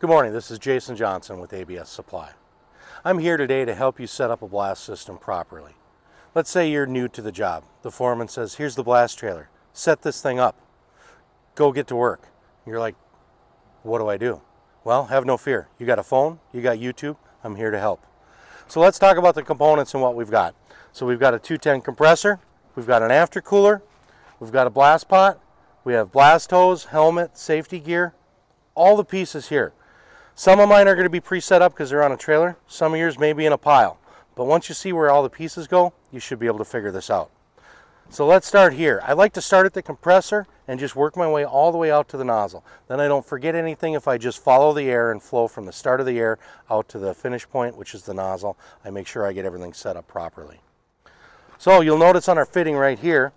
Good morning, this is Jason Johnson with ABS Supply. I'm here today to help you set up a blast system properly. Let's say you're new to the job. The foreman says, here's the blast trailer, set this thing up, go get to work. You're like, what do I do? Well, have no fear. You got a phone, you got YouTube, I'm here to help. So let's talk about the components and what we've got. So we've got a 210 compressor, we've got an aftercooler, we've got a blast pot, we have blast hose, helmet, safety gear, all the pieces here. Some of mine are going to be pre-set up because they're on a trailer. Some of yours may be in a pile. But once you see where all the pieces go, you should be able to figure this out. So let's start here. I like to start at the compressor and just work my way all the way out to the nozzle. Then I don't forget anything if I just follow the air and flow from the start of the air out to the finish point, which is the nozzle. I make sure I get everything set up properly. So you'll notice on our fitting right here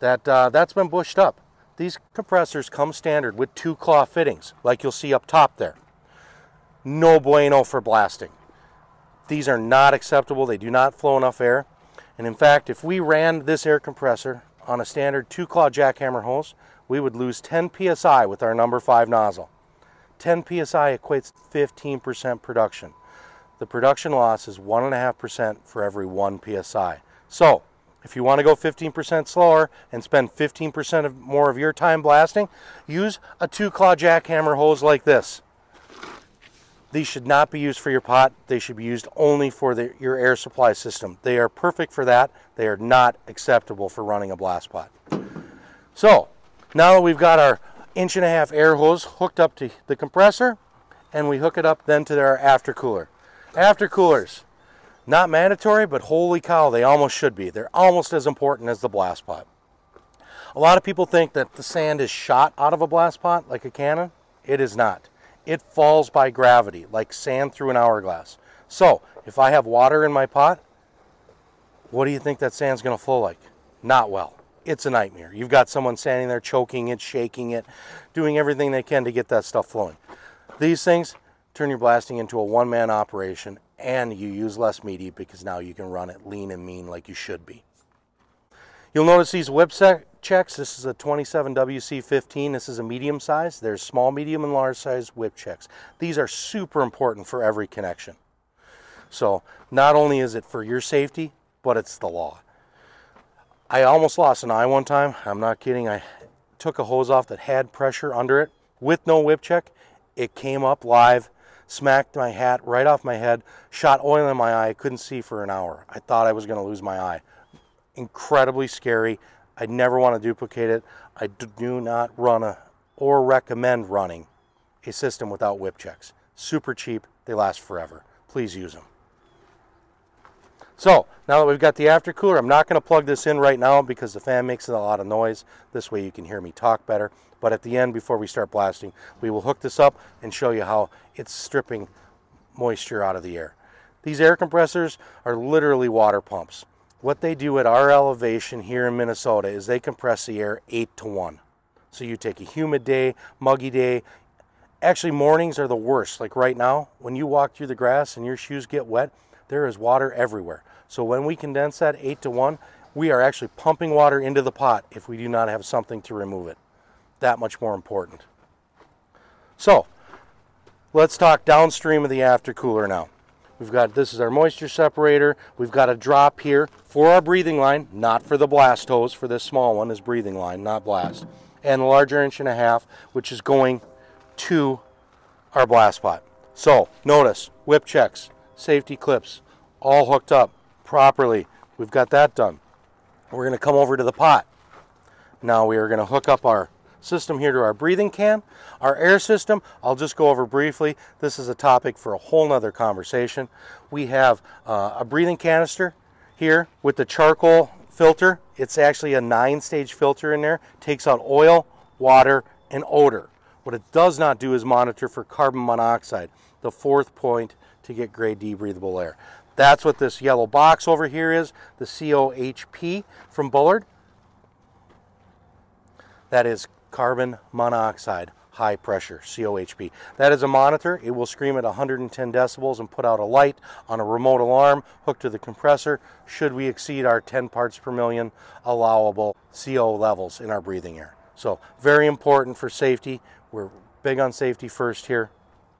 that uh, that's been bushed up. These compressors come standard with two claw fittings, like you'll see up top there no bueno for blasting. These are not acceptable. They do not flow enough air. And in fact, if we ran this air compressor on a standard two claw jackhammer hose, we would lose 10 psi with our number 5 nozzle. 10 psi equates 15% production. The production loss is 1.5% for every 1 psi. So, if you want to go 15% slower and spend 15% of more of your time blasting, use a two claw jackhammer hose like this. These should not be used for your pot. They should be used only for the, your air supply system. They are perfect for that. They are not acceptable for running a blast pot. So, now that we've got our inch and a half air hose hooked up to the compressor, and we hook it up then to our aftercooler. Aftercoolers, not mandatory, but holy cow, they almost should be. They're almost as important as the blast pot. A lot of people think that the sand is shot out of a blast pot like a cannon. It is not it falls by gravity, like sand through an hourglass. So, if I have water in my pot, what do you think that sand's going to flow like? Not well. It's a nightmare. You've got someone standing there choking it, shaking it, doing everything they can to get that stuff flowing. These things turn your blasting into a one man operation and you use less media because now you can run it lean and mean like you should be. You'll notice these whip checks. This is a 27WC15. This is a medium size. There's small, medium, and large size whip checks. These are super important for every connection. So not only is it for your safety, but it's the law. I almost lost an eye one time. I'm not kidding. I took a hose off that had pressure under it with no whip check. It came up live, smacked my hat right off my head, shot oil in my eye. I couldn't see for an hour. I thought I was going to lose my eye incredibly scary. I never want to duplicate it. I do not run a or recommend running a system without whip checks. Super cheap, they last forever. Please use them. So now that we've got the aftercooler, I'm not going to plug this in right now because the fan makes a lot of noise. This way you can hear me talk better. But at the end, before we start blasting, we will hook this up and show you how it's stripping moisture out of the air. These air compressors are literally water pumps. What they do at our elevation here in Minnesota is they compress the air 8 to 1. So you take a humid day, muggy day. Actually, mornings are the worst. Like right now, when you walk through the grass and your shoes get wet, there is water everywhere. So when we condense that 8 to 1, we are actually pumping water into the pot if we do not have something to remove it. That much more important. So, let's talk downstream of the aftercooler now. We've got, this is our moisture separator. We've got a drop here for our breathing line, not for the blast hose. For this small one is breathing line, not blast. And a larger inch and a half, which is going to our blast pot. So notice, whip checks, safety clips, all hooked up properly. We've got that done. We're gonna come over to the pot. Now we are gonna hook up our system here to our breathing can. Our air system, I'll just go over briefly. This is a topic for a whole nother conversation. We have uh, a breathing canister here with the charcoal filter. It's actually a nine stage filter in there. Takes out oil, water, and odor. What it does not do is monitor for carbon monoxide, the fourth point to get grade D breathable air. That's what this yellow box over here is, the COHP from Bullard. That is carbon monoxide high pressure, COHP. That is a monitor. It will scream at 110 decibels and put out a light on a remote alarm hooked to the compressor should we exceed our 10 parts per million allowable CO levels in our breathing air. So very important for safety. We're big on safety first here.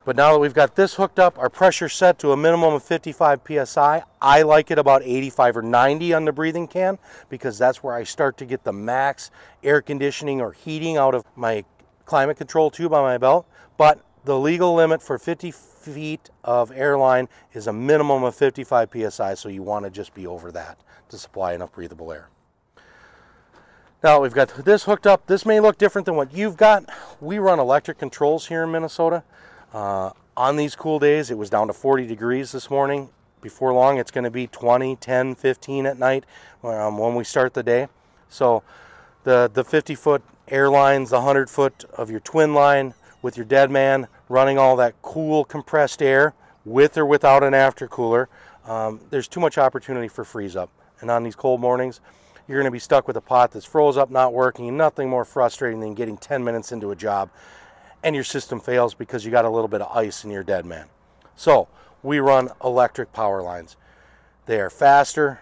But now that we've got this hooked up, our pressure set to a minimum of 55 psi. I like it about 85 or 90 on the breathing can because that's where I start to get the max air conditioning or heating out of my climate control tube on my belt. But the legal limit for 50 feet of airline is a minimum of 55 psi, so you want to just be over that to supply enough breathable air. Now we've got this hooked up. This may look different than what you've got. We run electric controls here in Minnesota. Uh, on these cool days, it was down to 40 degrees this morning. Before long, it's going to be 20, 10, 15 at night um, when we start the day. So the, the 50 foot airlines, the 100 foot of your twin line with your dead man running all that cool compressed air with or without an aftercooler, um, there's too much opportunity for freeze up. And on these cold mornings, you're going to be stuck with a pot that's froze up, not working. Nothing more frustrating than getting 10 minutes into a job and your system fails because you got a little bit of ice in your dead man. So we run electric power lines. They are faster,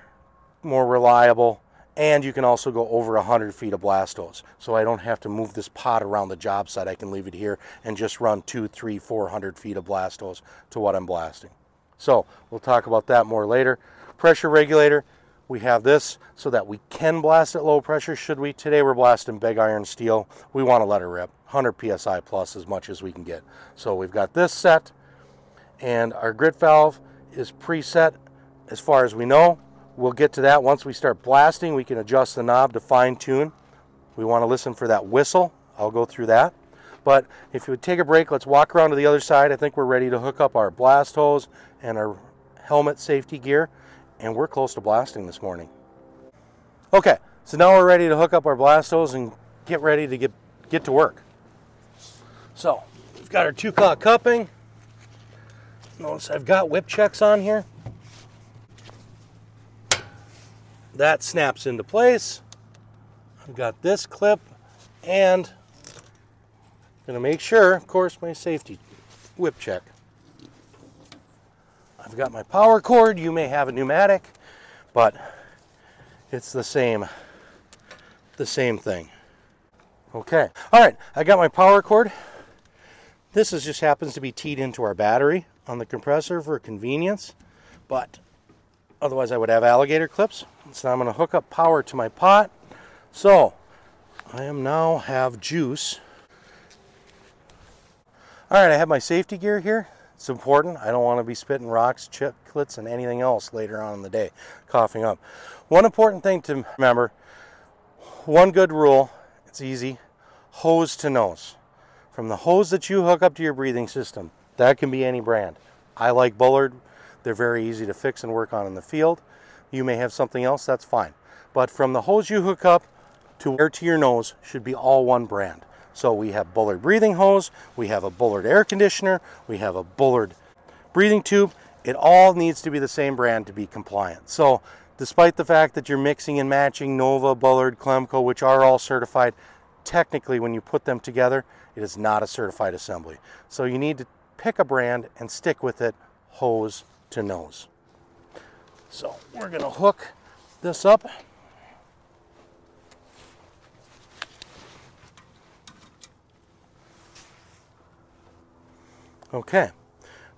more reliable, and you can also go over 100 feet of blast hose. So I don't have to move this pot around the job site. I can leave it here and just run two, three, 400 feet of blast hose to what I'm blasting. So we'll talk about that more later. Pressure regulator, we have this so that we can blast at low pressure should we. Today we're blasting big iron steel. We want to let it rip. 100 psi plus as much as we can get. So we've got this set and our grit valve is preset as far as we know. We'll get to that once we start blasting. We can adjust the knob to fine tune. We want to listen for that whistle. I'll go through that. But if you would take a break, let's walk around to the other side. I think we're ready to hook up our blast hose and our helmet safety gear and we're close to blasting this morning. Okay, so now we're ready to hook up our blast hose and get ready to get, get to work. So, we've got our two clock cupping. Notice I've got whip checks on here. That snaps into place. I've got this clip and I'm going to make sure, of course, my safety whip check. I've got my power cord. You may have a pneumatic, but it's the same, the same thing. Okay. All right. I got my power cord. This is just happens to be teed into our battery on the compressor for convenience, but otherwise I would have alligator clips. So I'm going to hook up power to my pot. So I am now have juice. All right, I have my safety gear here. It's important. I don't want to be spitting rocks, chiclets, and anything else later on in the day, coughing up. One important thing to remember, one good rule, it's easy, hose to nose. From the hose that you hook up to your breathing system, that can be any brand. I like Bullard. They're very easy to fix and work on in the field. You may have something else, that's fine. But from the hose you hook up to air to your nose should be all one brand. So we have Bullard breathing hose, we have a Bullard air conditioner, we have a Bullard breathing tube. It all needs to be the same brand to be compliant. So despite the fact that you're mixing and matching Nova, Bullard, Clemco, which are all certified, technically when you put them together, it is not a certified assembly. So you need to pick a brand and stick with it hose to nose. So we're going to hook this up. Okay,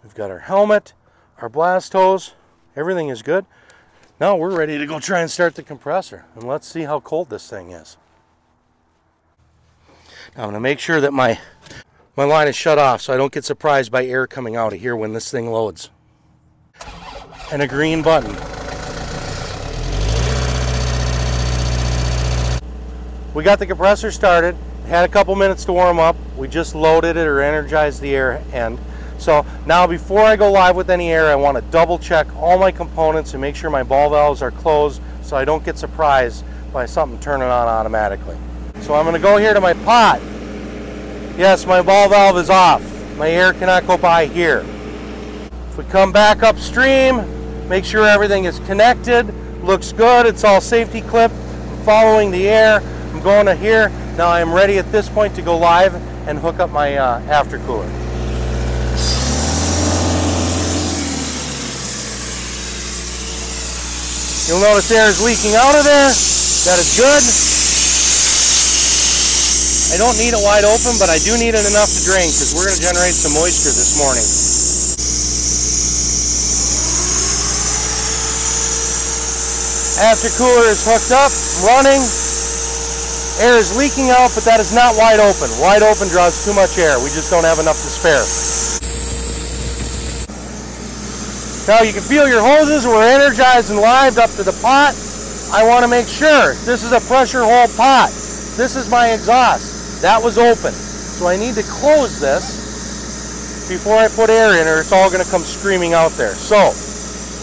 we've got our helmet, our blast hose, everything is good. Now we're ready to go try and start the compressor and let's see how cold this thing is. Now I'm going to make sure that my my line is shut off so I don't get surprised by air coming out of here when this thing loads. And a green button. We got the compressor started had a couple minutes to warm up. We just loaded it or energized the air end. So now before I go live with any air, I want to double check all my components and make sure my ball valves are closed so I don't get surprised by something turning on automatically. So I'm going to go here to my pot. Yes, my ball valve is off. My air cannot go by here. If we come back upstream, make sure everything is connected, looks good, it's all safety clip, I'm following the air, I'm going to here, now I am ready at this point to go live and hook up my uh, aftercooler. You'll notice air is leaking out of there. That is good. I don't need it wide open, but I do need it enough to drain because we're going to generate some moisture this morning. After cooler is hooked up, running, air is leaking out, but that is not wide open. Wide open draws too much air. We just don't have enough to spare. Now you can feel your hoses We're energized and lived up to the pot. I want to make sure this is a pressure hold pot. This is my exhaust. That was open. So I need to close this before I put air in or it's all going to come screaming out there. So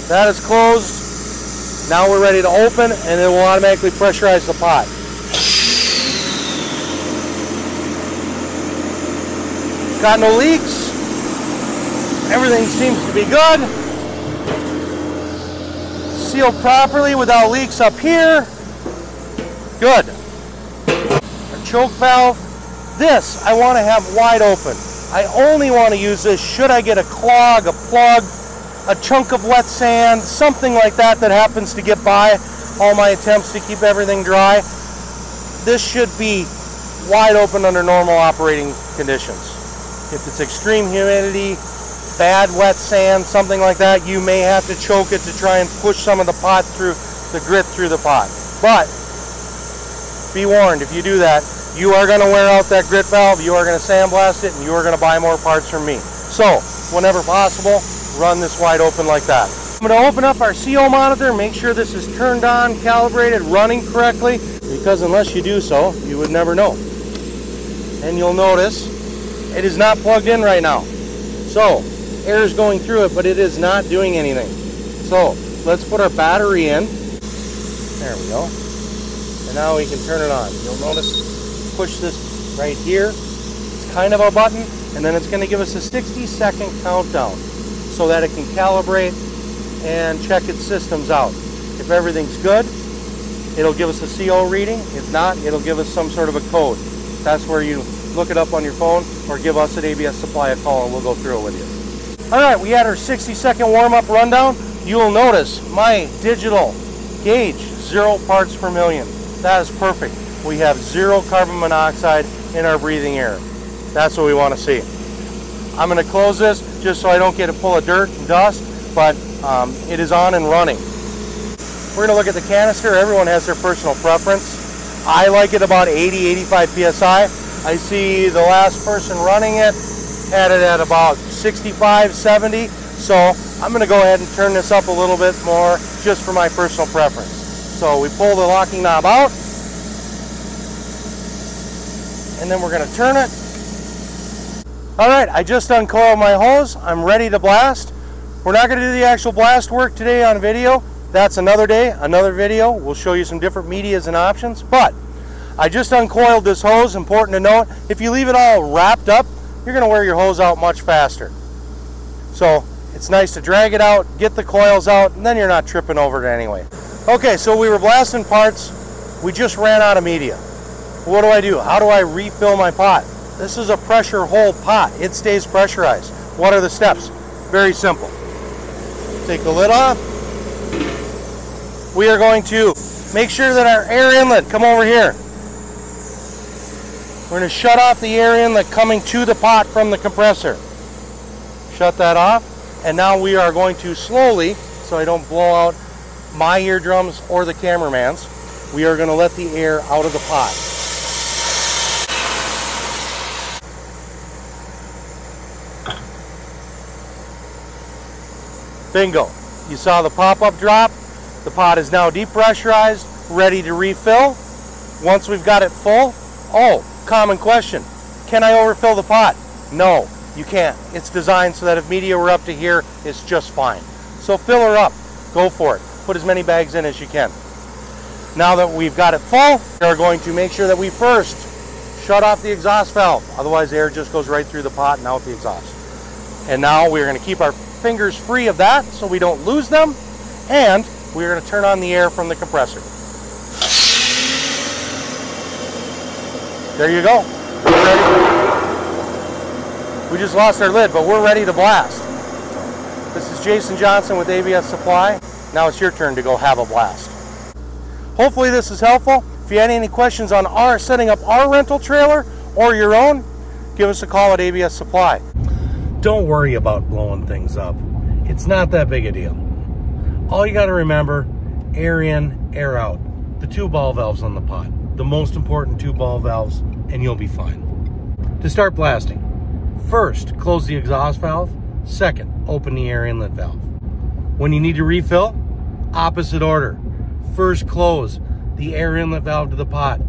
that is closed. Now we're ready to open and it will automatically pressurize the pot. Got no leaks. Everything seems to be good. Sealed properly without leaks up here. Good. Our choke valve. This I want to have wide open. I only want to use this should I get a clog, a plug, a chunk of wet sand, something like that that happens to get by all my attempts to keep everything dry. This should be wide open under normal operating conditions. If it's extreme humidity, bad wet sand, something like that, you may have to choke it to try and push some of the pot through, the grit through the pot. But be warned, if you do that, you are going to wear out that grit valve, you are going to sandblast it, and you are going to buy more parts from me. So, whenever possible, run this wide open like that. I'm going to open up our CO monitor, make sure this is turned on, calibrated, running correctly, because unless you do so, you would never know. And you'll notice it is not plugged in right now. So, air is going through it, but it is not doing anything. So, let's put our battery in. There we go. And now we can turn it on. You'll notice, push this right here. It's kind of a button, and then it's going to give us a 60 second countdown so that it can calibrate and check its systems out. If everything's good, it'll give us a CO reading. If not, it'll give us some sort of a code. That's where you look it up on your phone or give us at ABS Supply a call and we'll go through it with you. All right, we had our 60 second warm-up rundown. You will notice my digital gauge, zero parts per million. That is perfect. We have zero carbon monoxide in our breathing air. That's what we want to see. I'm going to close this just so I don't get a pull of dirt and dust, but um, it is on and running. We're going to look at the canister. Everyone has their personal preference. I like it about 80, 85 PSI. I see the last person running it had it at about 65, 70. So I'm going to go ahead and turn this up a little bit more just for my personal preference. So we pull the locking knob out and then we're going to turn it. All right, I just uncoiled my hose. I'm ready to blast. We're not going to do the actual blast work today on video. That's another day, another video. We'll show you some different medias and options. But I just uncoiled this hose. Important to note, if you leave it all wrapped up, you're going to wear your hose out much faster. So it's nice to drag it out, get the coils out, and then you're not tripping over it anyway. Okay, so we were blasting parts. We just ran out of media. What do I do? How do I refill my pot? This is a pressure hold pot. It stays pressurized. What are the steps? Very simple. Take the lid off. We are going to make sure that our air inlet, come over here. We're going to shut off the air inlet coming to the pot from the compressor. Shut that off. And now we are going to slowly, so I don't blow out my eardrums or the cameraman's, we are going to let the air out of the pot. Bingo. You saw the pop-up drop. The pot is now depressurized, ready to refill. Once we've got it full, oh, common question. Can I overfill the pot? No, you can't. It's designed so that if media were up to here, it's just fine. So fill her up. Go for it. Put as many bags in as you can. Now that we've got it full, we are going to make sure that we first shut off the exhaust valve. Otherwise, air just goes right through the pot and out the exhaust. And now we're going to keep our fingers free of that so we don't lose them. And we're going to turn on the air from the compressor. There you go. We just lost our lid, but we're ready to blast. This is Jason Johnson with ABS Supply. Now it's your turn to go have a blast. Hopefully this is helpful. If you had any questions on our setting up our rental trailer, or your own, give us a call at ABS Supply. Don't worry about blowing things up. It's not that big a deal. All you got to remember, air in, air out. The two ball valves on the pot. The most important two ball valves, and you'll be fine. To start blasting, first, close the exhaust valve. Second, open the air inlet valve. When you need to refill, opposite order. First close the air inlet valve to the pot,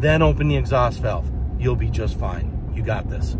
then open the exhaust valve. You'll be just fine. You got this.